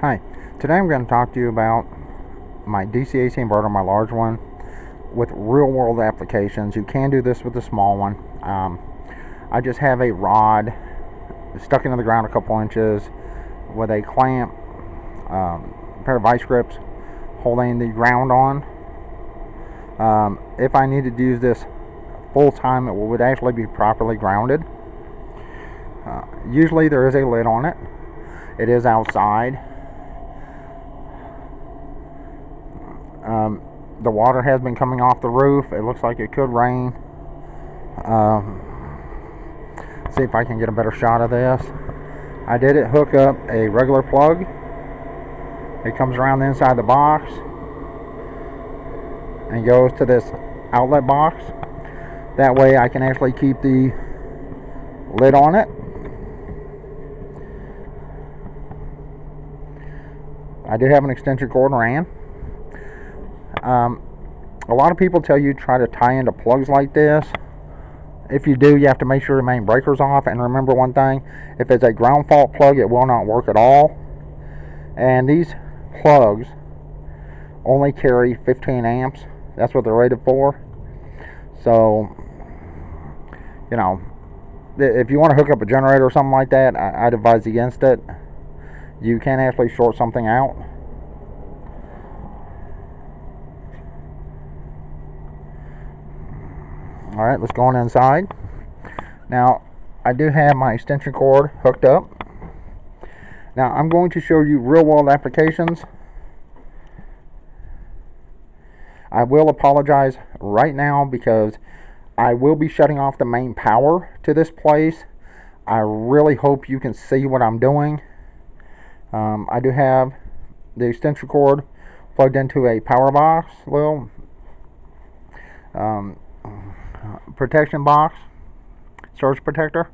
Hi, today I'm going to talk to you about my DC-AC inverter, my large one, with real-world applications. You can do this with a small one. Um, I just have a rod stuck into the ground a couple inches with a clamp, um, a pair of vice grips holding the ground on. Um, if I needed to use this full time, it would actually be properly grounded. Uh, usually there is a lid on it. It is outside Um, the water has been coming off the roof. It looks like it could rain. Um, see if I can get a better shot of this. I did it hook up a regular plug. It comes around the inside of the box and goes to this outlet box. That way I can actually keep the lid on it. I do have an extension cord ran. Um, a lot of people tell you try to tie into plugs like this. If you do, you have to make sure your main breaker's off. And remember one thing, if it's a ground fault plug, it will not work at all. And these plugs only carry 15 amps. That's what they're rated for. So, you know, if you want to hook up a generator or something like that, I'd advise against it. You can actually short something out. All right let's go on inside. Now I do have my extension cord hooked up. Now I'm going to show you real world applications. I will apologize right now because I will be shutting off the main power to this place. I really hope you can see what I'm doing. Um, I do have the extension cord plugged into a power box. Little um, protection box, surge protector.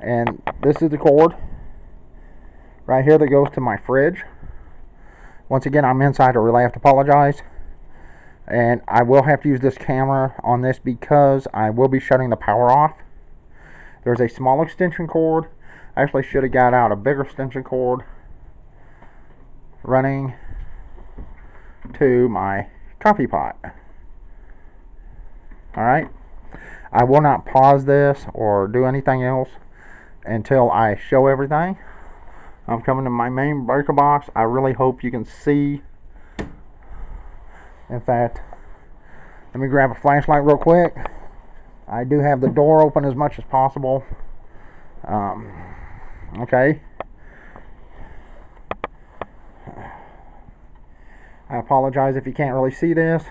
And this is the cord right here that goes to my fridge. Once again, I'm inside, I really have to apologize. And I will have to use this camera on this because I will be shutting the power off. There's a small extension cord. I actually should have got out a bigger extension cord running to my coffee pot all right? I will not pause this or do anything else until I show everything. I'm coming to my main breaker box. I really hope you can see. In fact let me grab a flashlight real quick. I do have the door open as much as possible. Um, okay. I apologize if you can't really see this.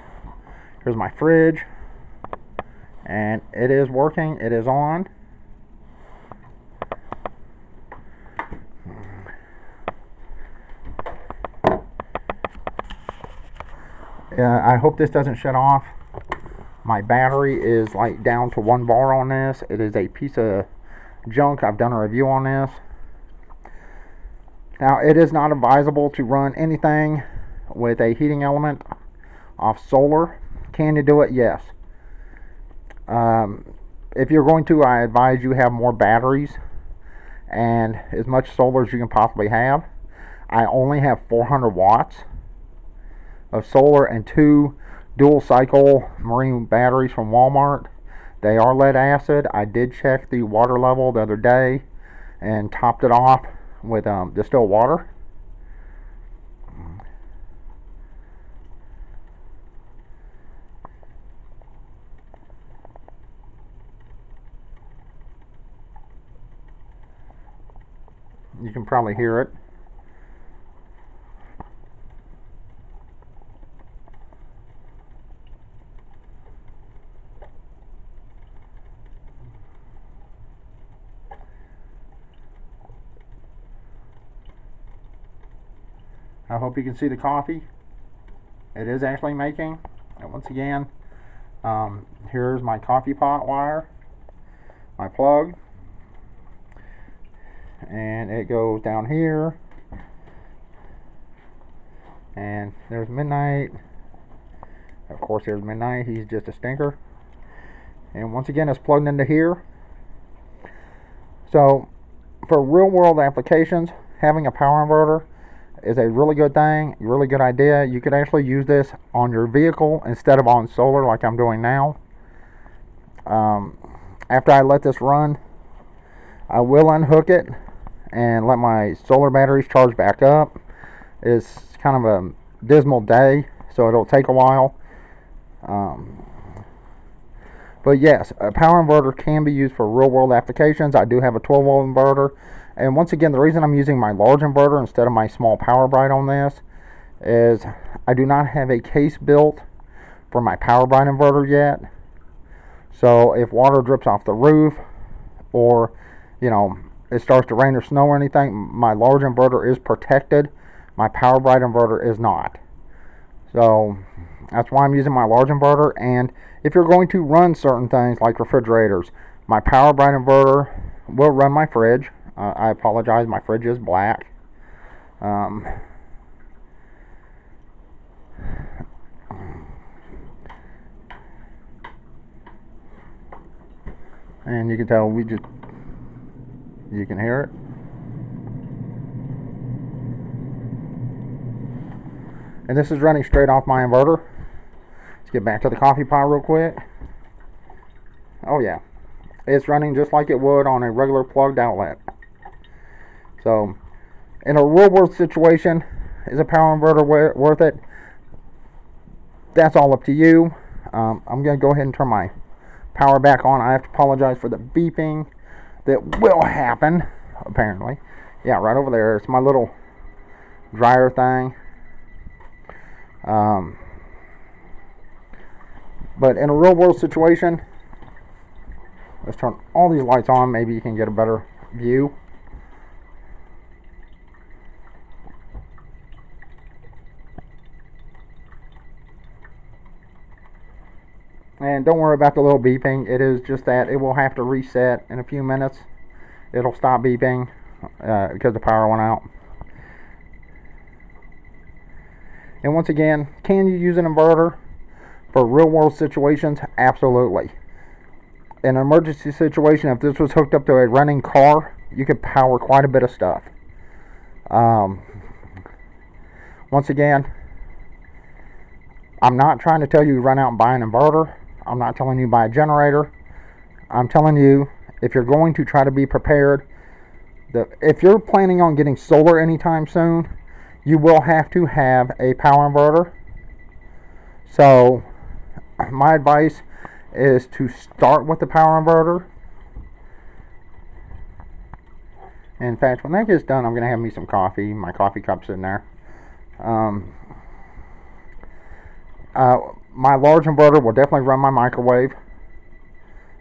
Here's my fridge and it is working. It is on. Uh, I hope this doesn't shut off. My battery is like down to one bar on this. It is a piece of junk. I've done a review on this. Now it is not advisable to run anything with a heating element off solar. Can you do it? Yes um, if you're going to, I advise you have more batteries and as much solar as you can possibly have. I only have 400 watts of solar and two dual cycle marine batteries from Walmart. They are lead acid. I did check the water level the other day and topped it off with um, distilled water. You can probably hear it. I hope you can see the coffee. It is actually making. And once again, um, here's my coffee pot wire, my plug, and it goes down here. And there's midnight. Of course there's midnight. He's just a stinker. And once again it's plugged into here. So for real world applications having a power inverter is a really good thing, really good idea. You could actually use this on your vehicle instead of on solar like I'm doing now. Um, after I let this run, I will unhook it and let my solar batteries charge back up. It's kind of a dismal day, so it'll take a while. Um, but yes, a power inverter can be used for real world applications. I do have a 12 volt inverter. And once again, the reason I'm using my large inverter instead of my small PowerBright on this is I do not have a case built for my PowerBright inverter yet. So if water drips off the roof or, you know, it starts to rain or snow or anything, my large inverter is protected. My PowerBright inverter is not. So that's why I'm using my large inverter. And if you're going to run certain things like refrigerators, my PowerBright inverter will run my fridge. Uh, I apologize, my fridge is black. Um, and you can tell we just you can hear it. And this is running straight off my inverter. Let's get back to the coffee pot real quick. Oh yeah. It's running just like it would on a regular plugged outlet. So in a real world situation is a power inverter worth it? That's all up to you. Um, I'm gonna go ahead and turn my power back on. I have to apologize for the beeping that will happen, apparently. Yeah, right over there. It's my little dryer thing. Um, but in a real world situation, let's turn all these lights on. Maybe you can get a better view. And don't worry about the little beeping. It is just that it will have to reset in a few minutes. It'll stop beeping uh, because the power went out. And once again, can you use an inverter for real world situations? Absolutely. In an emergency situation, if this was hooked up to a running car, you could power quite a bit of stuff. Um, once again, I'm not trying to tell you run out and buy an inverter. I'm not telling you buy a generator. I'm telling you if you're going to try to be prepared, the, if you're planning on getting solar anytime soon, you will have to have a power inverter. So, my advice is to start with the power inverter. In fact, when that gets done, I'm going to have me some coffee. My coffee cup's in there. Um, uh, my large inverter will definitely run my microwave.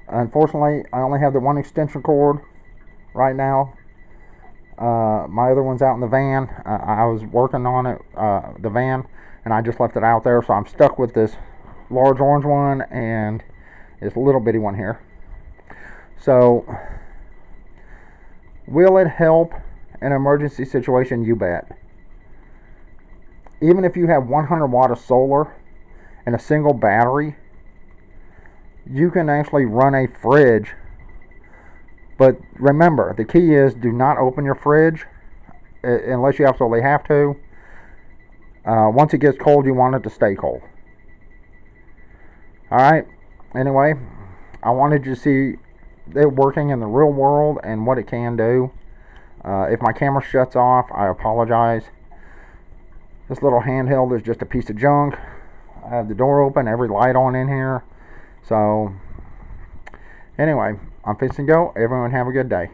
Unfortunately, I only have the one extension cord right now. Uh, my other one's out in the van. Uh, I was working on it, uh, the van, and I just left it out there, so I'm stuck with this large orange one and this little bitty one here. So, will it help in an emergency situation? You bet. Even if you have 100 watt of solar, and a single battery, you can actually run a fridge. But remember, the key is do not open your fridge unless you absolutely have to. Uh, once it gets cold, you want it to stay cold. Alright, anyway, I wanted you to see it working in the real world and what it can do. Uh, if my camera shuts off, I apologize. This little handheld is just a piece of junk. I have the door open, every light on in here. So, anyway, I'm fixing to go. Everyone have a good day.